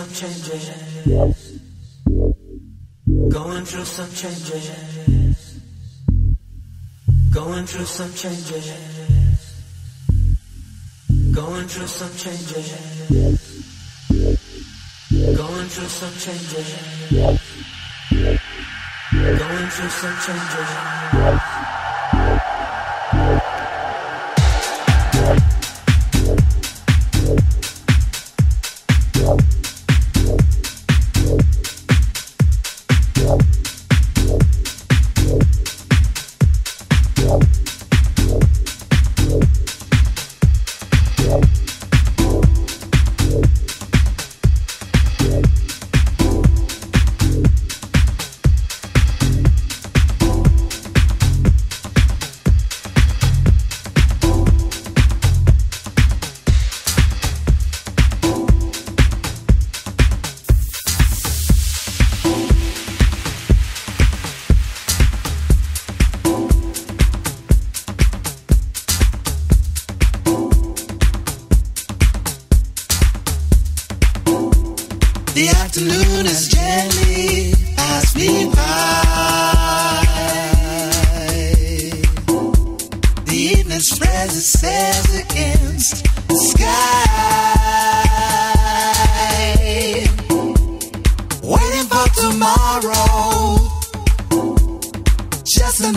some changes. Going through some changes. Going through some changes. Going through some changes. Going through some changes. Going through some changes.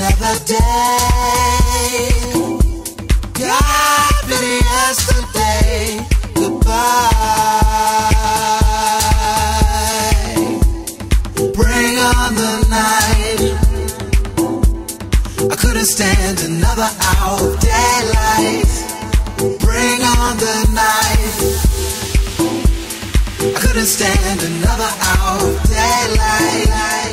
another day. I've yesterday. Goodbye. Bring on the night. I couldn't stand another hour of daylight. Bring on the night. I couldn't stand another hour of daylight.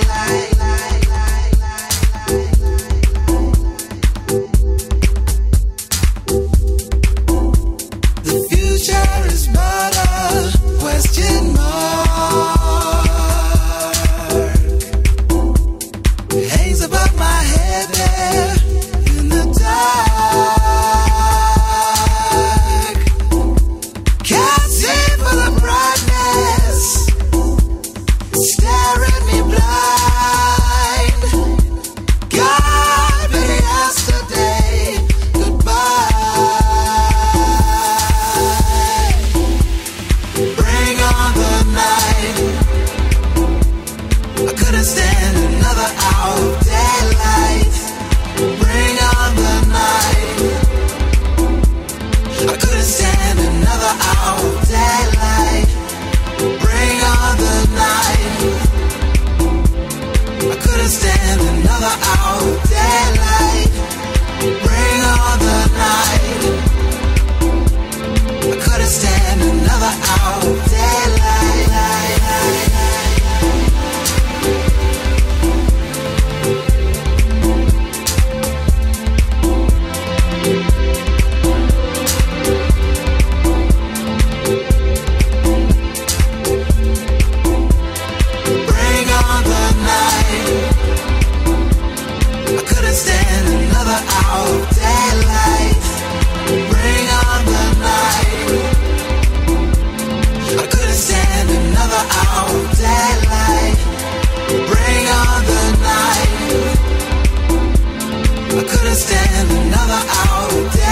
down, down.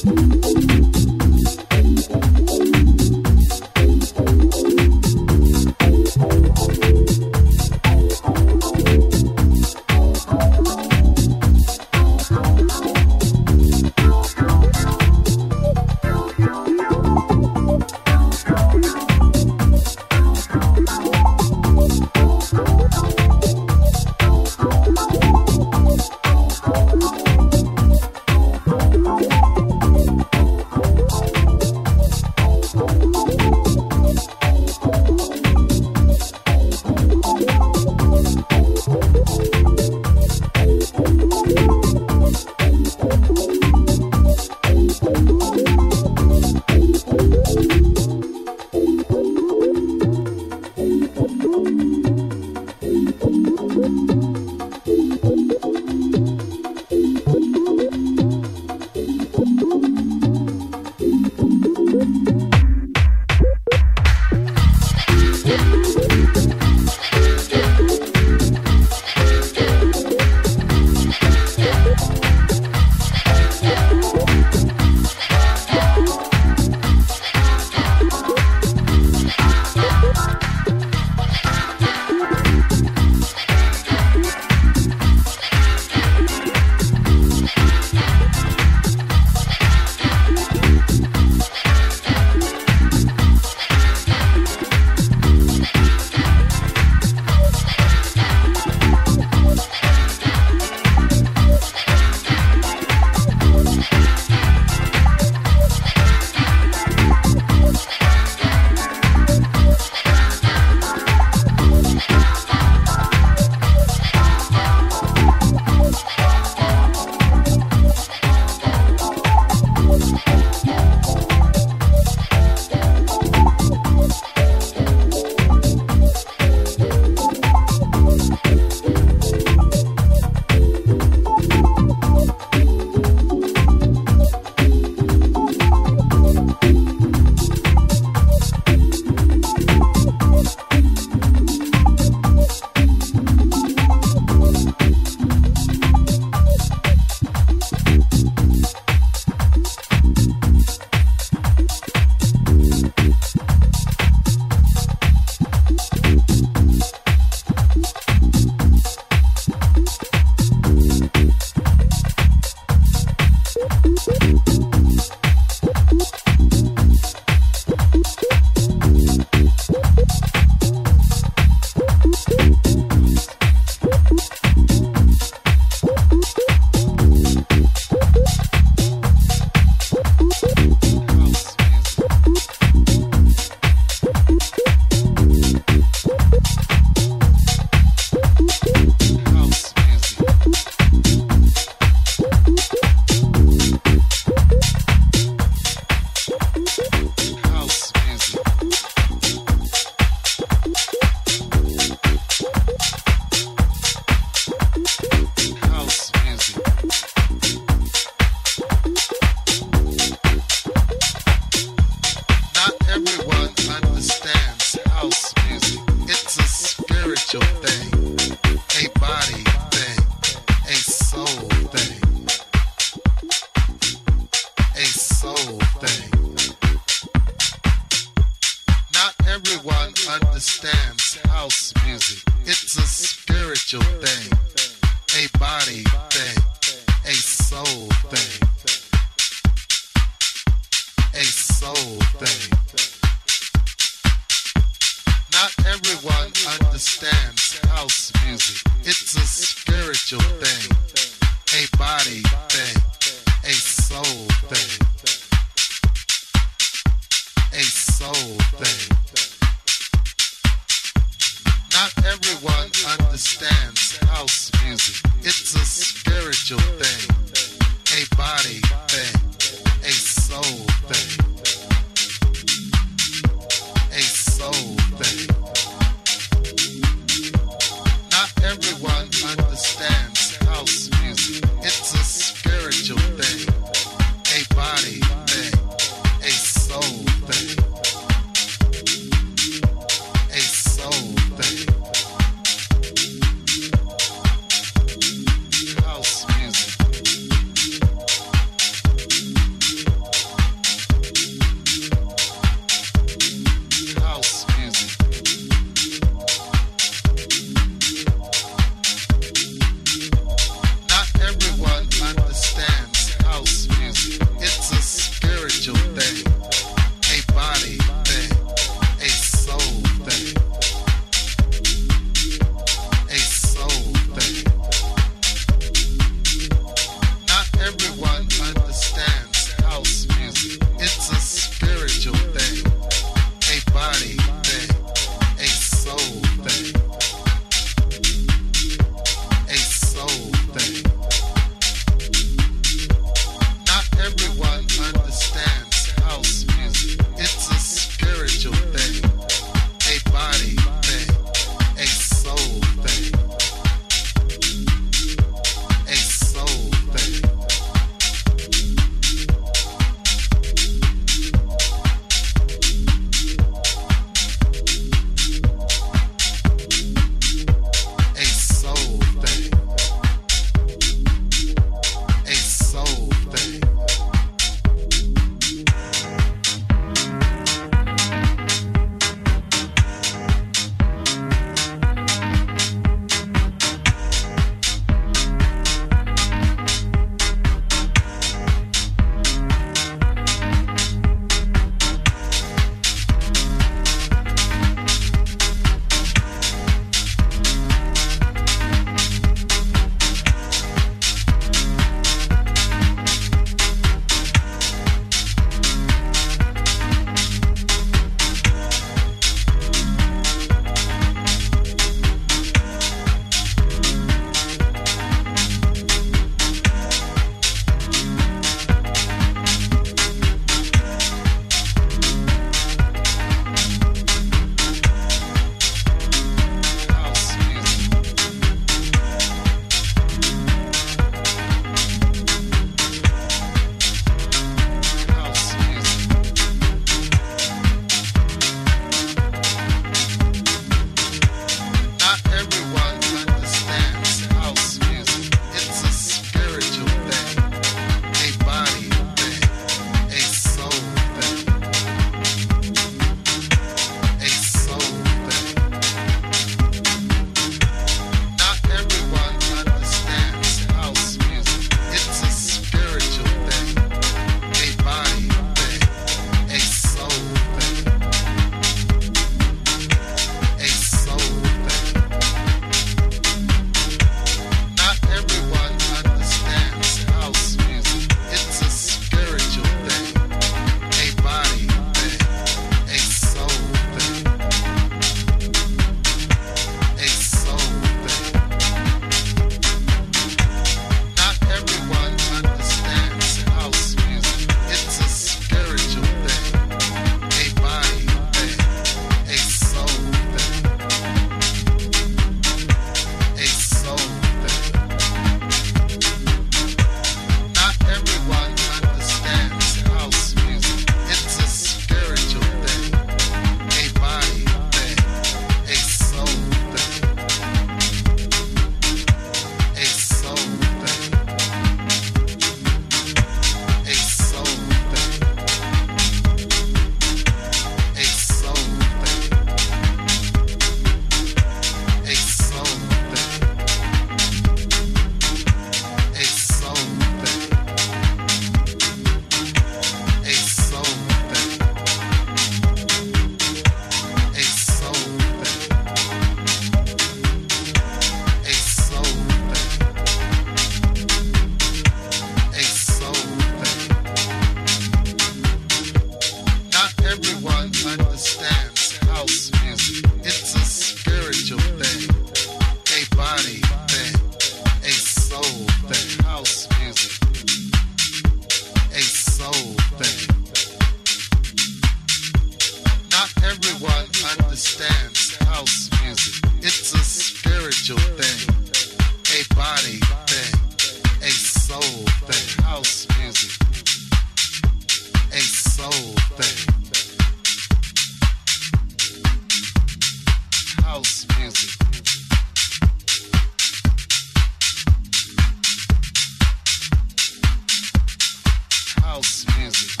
House music.